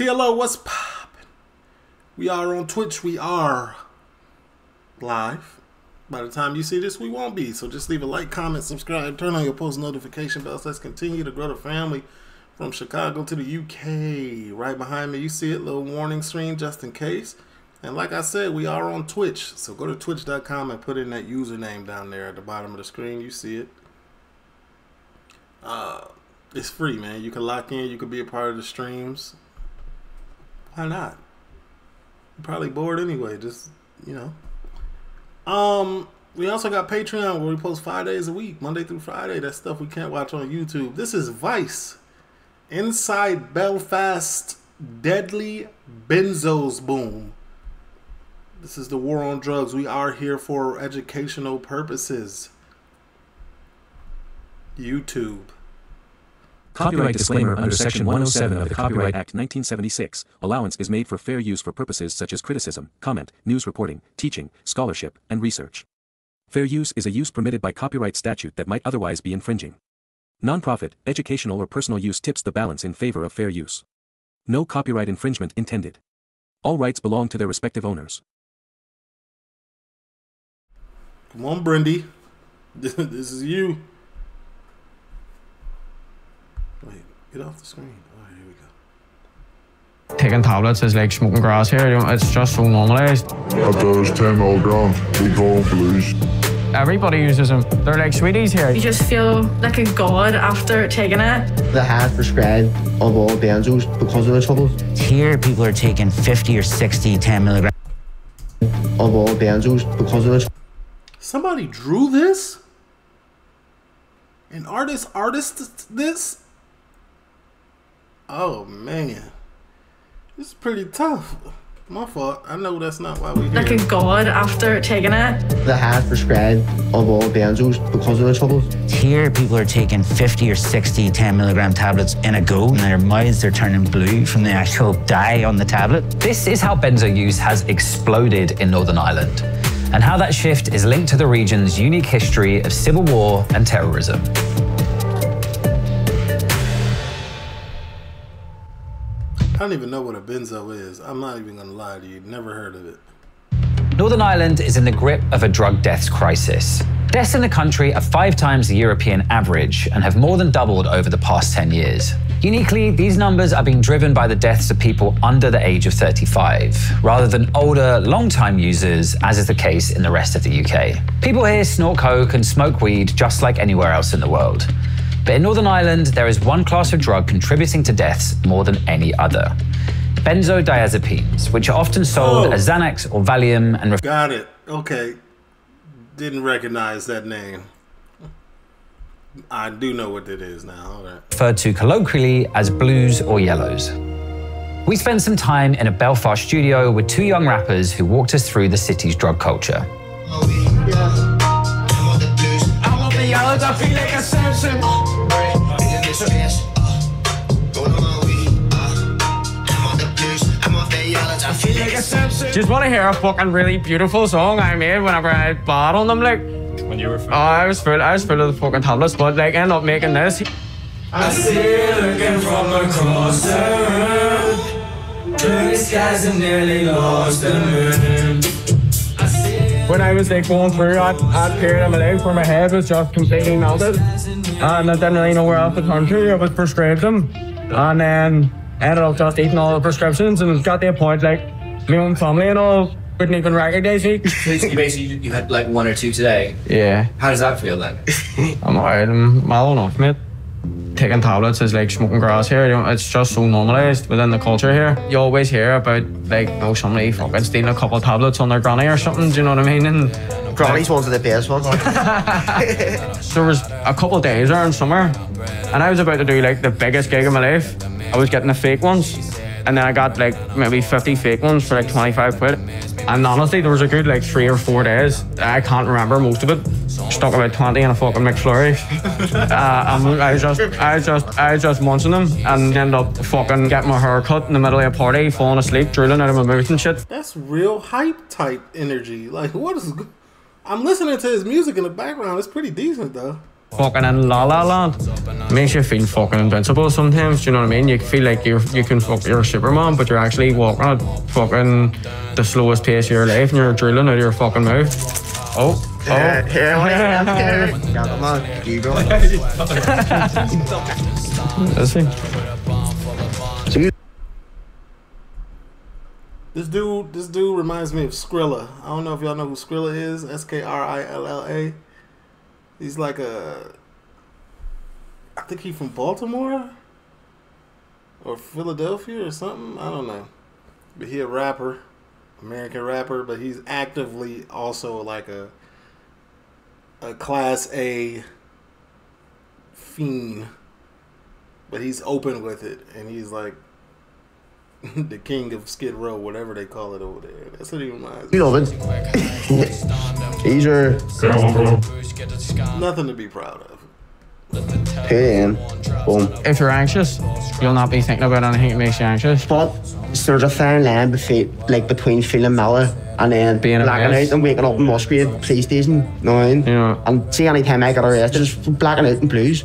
TLO, what's poppin'? We are on Twitch. We are live. By the time you see this, we won't be. So just leave a like, comment, subscribe, turn on your post notification bells. Let's continue to grow the family from Chicago to the UK. Right behind me, you see it, little warning screen just in case. And like I said, we are on Twitch. So go to twitch.com and put in that username down there at the bottom of the screen. You see it. Uh, it's free, man. You can lock in. You can be a part of the streams. Why not? Probably bored anyway. Just you know. Um, we also got Patreon where we post five days a week, Monday through Friday. That stuff we can't watch on YouTube. This is Vice. Inside Belfast, deadly benzos boom. This is the war on drugs. We are here for educational purposes. YouTube. Copyright disclaimer under Section 107 of the Copyright Act 1976. Allowance is made for fair use for purposes such as criticism, comment, news reporting, teaching, scholarship, and research. Fair use is a use permitted by copyright statute that might otherwise be infringing. Nonprofit, educational or personal use tips the balance in favor of fair use. No copyright infringement intended. All rights belong to their respective owners. Come on, Brendy. this is you. Get off the screen. Oh, here we go. Taking tablets is like smoking grass here. You know, it's just so normalized. At those 10 milligrams, we call them blues. Everybody uses them. They're like sweeties here. You just feel like a god after taking it. The had prescribed of all benzos because of the trouble. Here, people are taking 50 or 60, 10 milligrams. Of all benzos because of the. Somebody drew this? An artist artist this? Oh man. This is pretty tough. My fault. I know that's not why we here. Like a god after taking it. The had prescribed of all benzos because of the troubles. Here, people are taking 50 or 60, 10 milligram tablets in a go, and their mouths are turning blue from the actual dye on the tablet. This is how benzo use has exploded in Northern Ireland, and how that shift is linked to the region's unique history of civil war and terrorism. Don't even know what a benzo is. I'm not even gonna lie to you. Never heard of it. Northern Ireland is in the grip of a drug deaths crisis. Deaths in the country are five times the European average and have more than doubled over the past 10 years. Uniquely, these numbers are being driven by the deaths of people under the age of 35, rather than older, long-time users, as is the case in the rest of the UK. People here snort coke and smoke weed just like anywhere else in the world. But in Northern Ireland, there is one class of drug contributing to deaths more than any other. Benzodiazepines, which are often sold Oh. as Xanax or Valium and ref- Got it. Okay. Didn't recognize that name. I do know what it is now. All right. referred to colloquially as blues or yellows. We spent some time in a Belfast studio with two young rappers who walked us through the city's drug culture. Oh, Just want to hear a fucking really beautiful song I made whenever I bought on them. Like, When you were oh, I was full, I was full of the fucking tablets, but like, end up making this. I see looking from across the room. Blue skies are nearly lost in the moon. When I was like going through that, that period of my life where my head was just completely melted, and I didn't really know where else to turn to, I was prescribed them, and then ended up just eating all the prescriptions, and it got to a point like my own family and all wouldn't even recognize me. So you basically you had like one or two today. Yeah. How does that feel then? I'm alright, I'm well enough, mate. Taking tablets is like smoking grass here. You know, it's just so normalized within the culture here. You always hear about like, oh, somebody fucking stealing a couple of tablets on their granny or something. Do you know what I mean? And Granny's ones are the best ones. there was a couple of days there in summer, and I was about to do like the biggest gig of my life. I was getting the fake ones, and then I got like maybe 50 fake ones for like 25 quid. And honestly, there was a good like three or four days. I can't remember most of it. Stuck about 20 in a fucking McFlurry. uh, and I was just, I was just, I was just munching them, and ended up fucking getting my hair cut in the middle of a party, falling asleep, drooling out of my mouth and shit. That's real hype type energy. Like, what is. I'm listening to his music in the background. It's pretty decent, though. Fucking in La La Land makes you feel fucking invincible sometimes. Do you know what I mean? You feel like you you can fuck you're Superman, but you're actually walking at fucking the slowest pace of your life, and you're drilling out of your fucking mouth. Oh. Oh. Here, here, here. Got him on. You go. Is he? This dude, this dude reminds me of Skrilla. I don't know if y'all know who Skrilla is. S K R I L L A. He's like a. I think he's from Baltimore or Philadelphia or something. I don't know, but he a rapper, American rapper. But he's actively also like a a class A fiend. But he's open with it, and he's like the king of Skid Row, whatever they call it over there. That's what he reminds me. You love it. These are Nothing to be proud of. put in. Boom. If you're anxious, you'll not be thinking about anything that makes you anxious. But there's a fine line between, like, between feeling mellow and then Being a blacking mess. out and waking up in Musgrave Police Station. You know what I mean? Yeah. And see, anytime I get arrested, just blacking out in blues.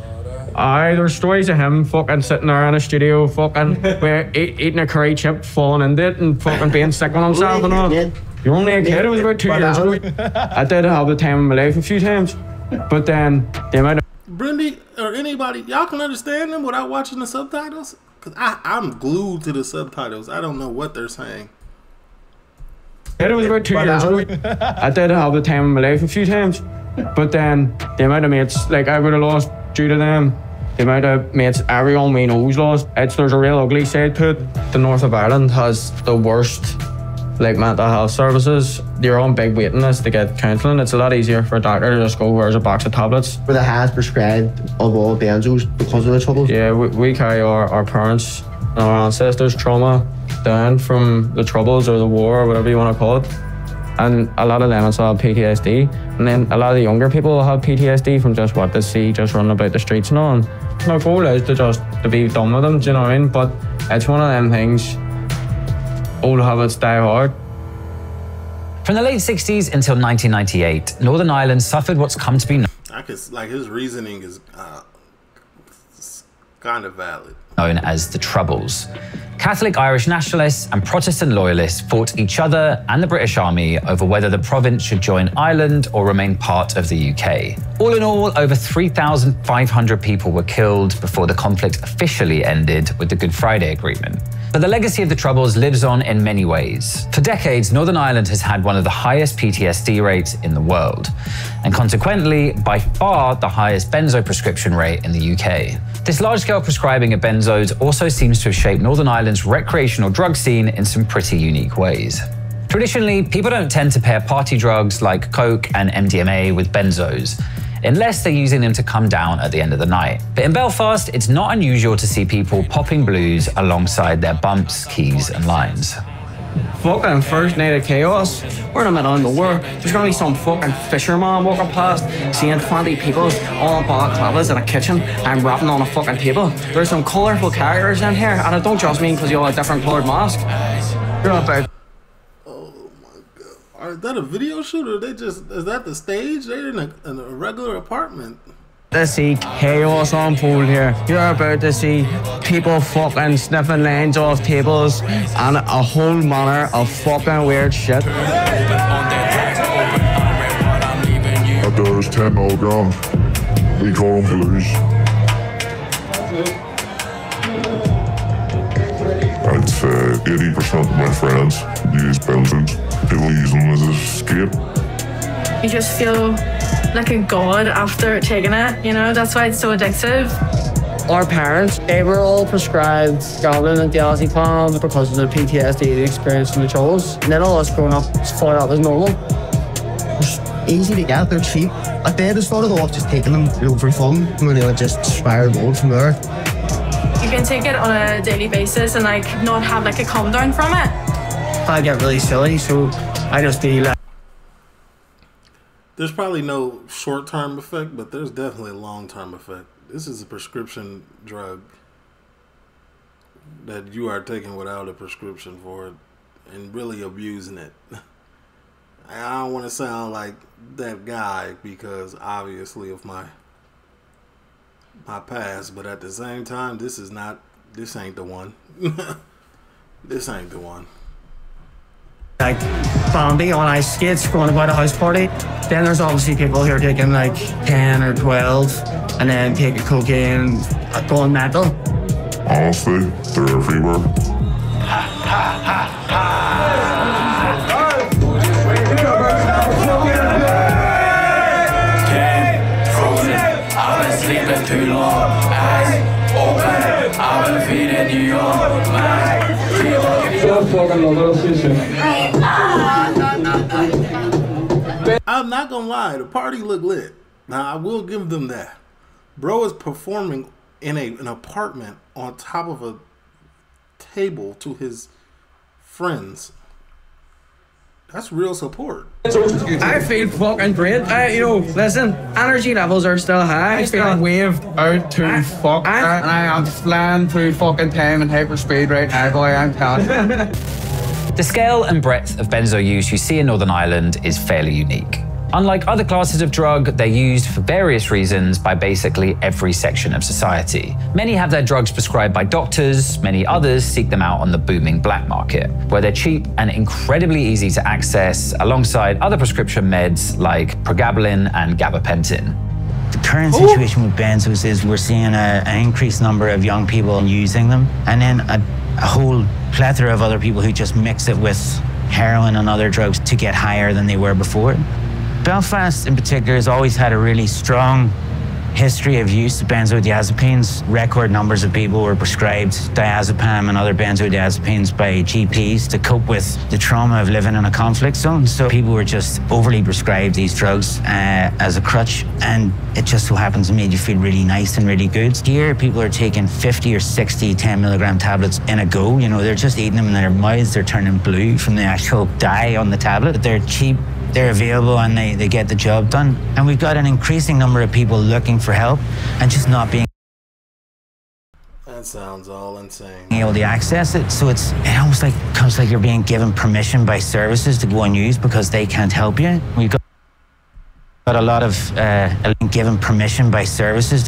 Aye, there's stories of him fucking sitting there in a studio, fucking where, eat, eating a curry chip, falling into it, and fucking being sick on himself and all. Yeah. You're only a kid. It was about two But years I ago. was- I did have the time of my life a few times, but then the amount of Brindy or anybody, y'all can understand them without watching the subtitles? Because I'm glued to the subtitles. I don't know what they're saying. it was about two But uh, years I was- ago. I did have the time of my life a few times, but then the amount of mates like I would have lost due to them. The amount of mates everyone we know's lost. It's there's a real ugly side to it. The north of Ireland has the worst like mental health services. You're on big waiting list to get counselling. It's a lot easier for a doctor to just go, "Where's a box of tablets?" Where the highest prescribed of all benzos because of the troubles. Yeah, we, we carry our, our parents and our ancestors' trauma down from the troubles or the war or whatever you want to call it. And a lot of them also have PTSD. And then a lot of the younger people will have PTSD from just what they see just running about the streets and on. My goal is to just to be done with them, do you know what I mean? But it's one of them things, old habits die hard. From the late 60s until 1998, Northern Ireland suffered what's come to be known I could, like, his reasoning is uh, kind of valid. known as the Troubles. Catholic Irish nationalists and Protestant loyalists fought each other and the British Army over whether the province should join Ireland or remain part of the UK. All in all, over 3,500 people were killed before the conflict officially ended with the Good Friday Agreement. But the legacy of the Troubles lives on in many ways. For decades, Northern Ireland has had one of the highest PTSD rates in the world, and consequently, by far the highest benzo prescription rate in the UK. This large scale prescribing of benzos also seems to have shaped Northern Ireland's recreational drug scene in some pretty unique ways. Traditionally, people don't tend to pair party drugs like coke and MDMA with benzos, unless they're using them to come down at the end of the night. But in Belfast, it's not unusual to see people popping blues alongside their bumps, keys, and lines. Fucking first night of chaos. We're in the middle of nowhere. There's gonna be some fucking fisherman walking past, seeing 20 people all in balaclavas in a kitchen and rapping on a fucking table. There's some colourful characters in here, and I don't just mean because you all have different coloured masks. You're not about Are is that a video shoot or they just is that the stage? They're in a, in a regular apartment. to see chaos unfold here. You're about to see people fucking sniffing lines off tables and a whole manner of fucking weird shit. That there's 10 milligrams. We call them blues. 80% of my friends use benzos. People use them as a escape. You just feel like a god after taking it, you know? That's why it's so addictive. Our parents, they were all prescribed Goblin and diazepam because of the PTSD they experienced from the troubles. And then all us growing up thought that was normal. It's Easy to get, they're cheap. Like they just started off just taking them you know, for fun, and then they would just spiral from there. You can take it on a daily basis and like not have like a calm down from it. I get really silly, so I just be like, There's probably no short term effect, but there's definitely a long term effect. This is a prescription drug that you are taking without a prescription for it and really abusing it. I don't want to sound like that guy because obviously of my my past, but at the same time, this is not. This ain't the one. this ain't the one. like Bambi on ice skates going about a house party. Then there's obviously people here taking like 10 or 12 and then taking cocaine, uh, going mental. Honestly, they're everywhere. I've sleeping too long. Eyes open. Been feeding you your mind. I'm not gonna lie, the party looked lit. Now I will give them that. Bro is performing in a an apartment on top of a table to his friends. That's real support. I feel fucking great. I, you know, listen, energy levels are still high. I feel waved out to fuck, and I am flying through fucking time and hyperspeed right now, boy. I'm telling you. The scale and breadth of benzo use you see in Northern Ireland is fairly unique. Unlike other classes of drug, they're used for various reasons by basically every section of society. Many have their drugs prescribed by doctors, many others seek them out on the booming black market, where they're cheap and incredibly easy to access alongside other prescription meds like pregabalin and gabapentin. The current situation with benzos is we're seeing a, an increased number of young people using them, and then a, a whole plethora of other people who just mix it with heroin and other drugs to get higher than they were before. Belfast, in particular, has always had a really strong history of use of benzodiazepines. Record numbers of people were prescribed diazepam and other benzodiazepines by GPs to cope with the trauma of living in a conflict zone. So people were just overly prescribed these drugs uh, as a crutch, and it just so happens it made you feel really nice and really good. Here, people are taking 50 or 60 10 milligram tablets in a go. You know, they're just eating them in their mouths, they're turning blue from the actual dye on the tablet. They're cheap they're available and they, they get the job done. And we've got an increasing number of people looking for help and just not being That sounds all insane. able to access it. So it's it almost like comes like you're being given permission by services to go and use because they can't help you. We've got, got a lot of uh, given permission by services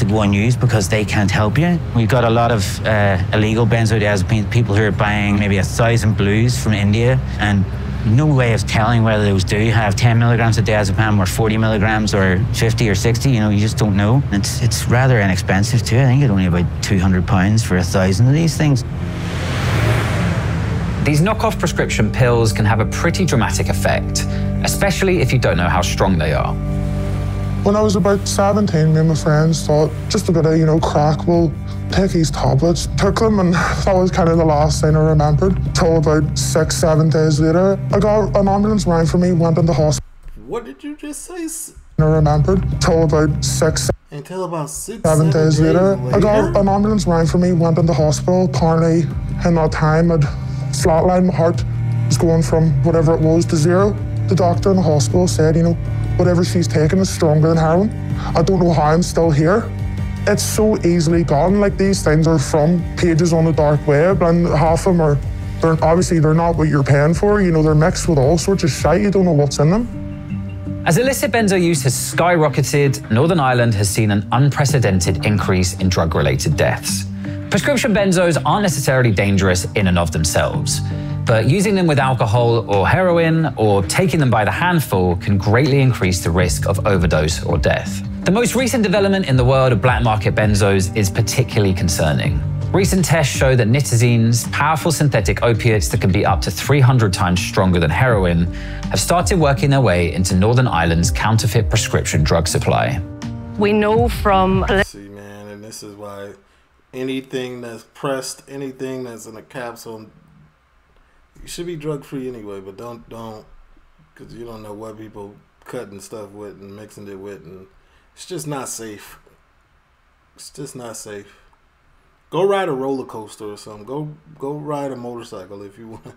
to go and use because they can't help you. We've got a lot of uh, illegal benzodiazepines, people who are buying maybe a thousand blues from India and no way of telling whether those do have 10 milligrams of diazepam or 40 milligrams or 50 or 60. You know, you just don't know. It's it's rather inexpensive too. I think it's only about 200 pounds for a thousand of these things. These knockoff prescription pills can have a pretty dramatic effect, especially if you don't know how strong they are. When I was about 17, me and my friends thought just a bit of, you know, crack, we'll take these tablets. Took them, and that was kind of the last thing I remembered. Till about six, seven days later, I got an ambulance rang for me, went into hospital. What did you just say? I remembered. Till about six, Until about six, seven days later, I got an ambulance rang for me, went into hospital. Apparently, in that time, I'd flatlined my heart. was going from whatever it was to zero. The doctor in the hospital said, you know, whatever she's taking is stronger than heroin. I don't know how I'm still here. It's so easily gone. Like these things are from pages on the dark web, and half of them are. They're obviously they're not what you're paying for. You know, they're mixed with all sorts of shit. You don't know what's in them. As illicit benzo use has skyrocketed, Northern Ireland has seen an unprecedented increase in drug related deaths. Prescription benzos aren't necessarily dangerous in and of themselves, but using them with alcohol or heroin or taking them by the handful can greatly increase the risk of overdose or death. The most recent development in the world of black market benzos is particularly concerning. Recent tests show that nitazines, powerful synthetic opiates that can be up to 300 times stronger than heroin, have started working their way into Northern Ireland's counterfeit prescription drug supply. We know from See, man, and this is why anything that's pressed, anything that's in a capsule, you should be drug free anyway. But don't don't, because you don't know what people cutting stuff with and mixing it with, and it's just not safe. It's just not safe. Go ride a roller coaster or something. Go go ride a motorcycle if you want.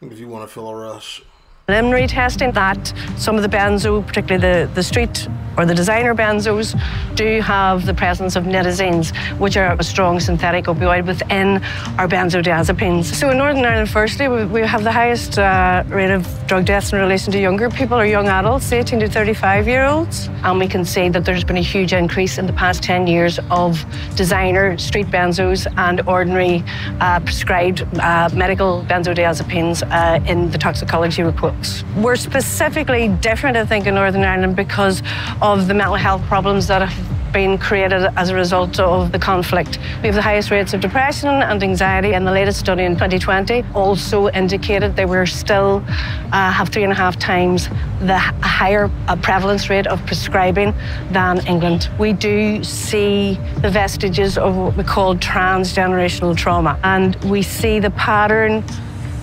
If you want to feel a rush. Preliminary testing that some of the benzo, particularly the, the street or the designer benzos, do have the presence of nitazines, which are a strong synthetic opioid within our benzodiazepines. So in Northern Ireland, firstly, we, we have the highest uh, rate of drug deaths in relation to younger people or young adults, 18 to 35 year olds. And we can see that there's been a huge increase in the past 10 years of designer street benzos and ordinary uh, prescribed uh, medical benzodiazepines uh, in the toxicology reports. We're specifically different, I think, in Northern Ireland because of the mental health problems that have been created as a result of the conflict. We have the highest rates of depression and anxiety, and the latest study in 2020 also indicated they were still uh, have three and a half times the higher uh, prevalence rate of prescribing than England. We do see the vestiges of what we call transgenerational trauma, and we see the pattern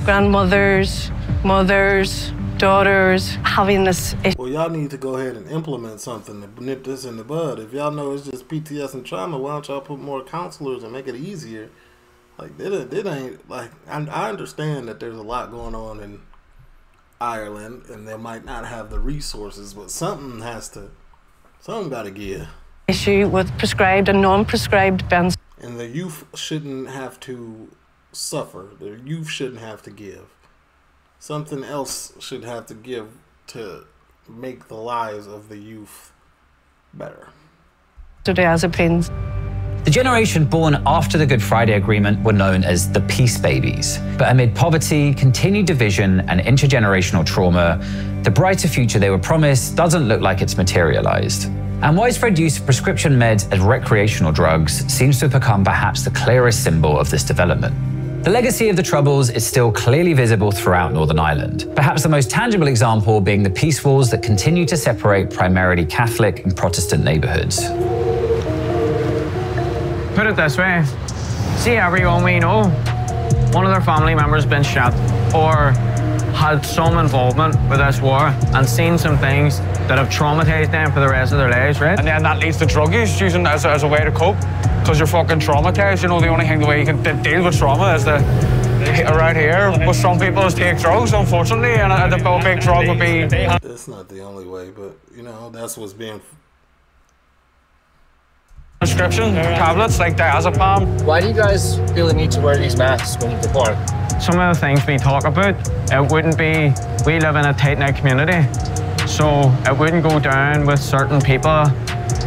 grandmothers, mothers, daughters having this issue. Well, y'all need to go ahead and implement something to nip this in the bud. If y'all know it's just PTS and trauma, why don't y'all put more counselors and make it easier? Like, it, it ain't, like, I, I understand that there's a lot going on in Ireland and they might not have the resources, but something has to, something got to give. Issue with prescribed and non-prescribed benzos. And the youth shouldn't have to suffer. The youth shouldn't have to give. Something else should have to give to make the lives of the youth better. Benzodiazepines. The generation born after the Good Friday Agreement were known as the Peace Babies. But amid poverty, continued division, and intergenerational trauma, the brighter future they were promised doesn't look like it's materialized. And widespread use of prescription meds as recreational drugs seems to have become perhaps the clearest symbol of this development. The legacy of the Troubles is still clearly visible throughout Northern Ireland, perhaps the most tangible example being the peace walls that continue to separate primarily Catholic and Protestant neighbourhoods. Put it this way see everyone we know, one of their family members been shot or had some involvement with this war and seen some things that have traumatized them for the rest of their lives, right? And then that leads to drug use, using as a, as a way to cope because you're fucking traumatized. You know, the only thing the way you can d- deal with trauma is to around here with some people is take drugs, unfortunately, and a, a big drug would be. That's not the only way, but you know that's what's being Prescription tablets like diazepam. Why do you guys feel the need to wear these masks when you depart? Some of the things we talk about, it wouldn't be. We live in a tight knit community, so it wouldn't go down with certain people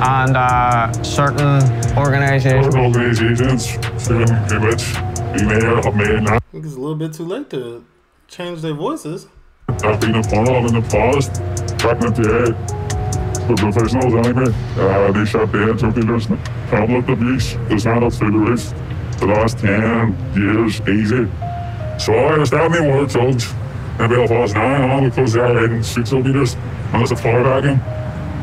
and uh, certain organizations. Certain organizations, certain image, you may have made now. I think it's a little bit too late to change their voices. I've been a part of in the past, back in the day. The professionals anyway, uh, they shut down drug dealers. Public abuse is not up through the roof. The last 10 years, easy. So I understand me more drugs in Belfast now, all because they're in street drug dealers, and it's a fire vacuum.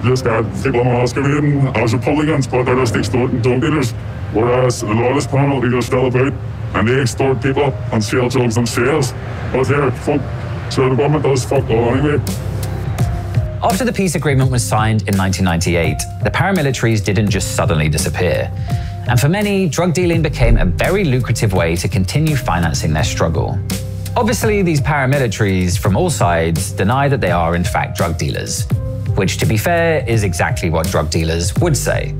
Just people masquerading as Republicans, but they're just extorting dealers. Whereas a lot of panel, they're still about, and they extort people and sell drugs themselves. But they're fuck. So the government does fuck all anyway. After the peace agreement was signed in 1998, the paramilitaries didn't just suddenly disappear. And for many, drug dealing became a very lucrative way to continue financing their struggle. Obviously, these paramilitaries from all sides deny that they are in fact drug dealers, which to be fair is exactly what drug dealers would say.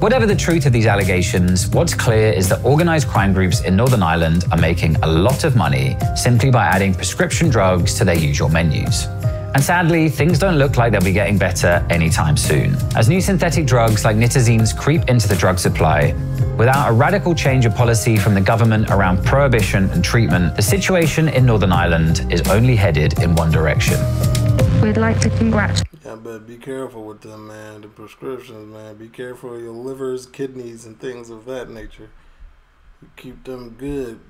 Whatever the truth of these allegations, what's clear is that organized crime groups in Northern Ireland are making a lot of money simply by adding prescription drugs to their usual menus. And sadly, things don't look like they'll be getting better anytime soon. As new synthetic drugs like nitazines creep into the drug supply, without a radical change of policy from the government around prohibition and treatment, the situation in Northern Ireland is only headed in one direction. We'd like to congratulate. Yeah, but be careful with them, man. The prescriptions, man. Be careful of your livers, kidneys, and things of that nature. Keep them good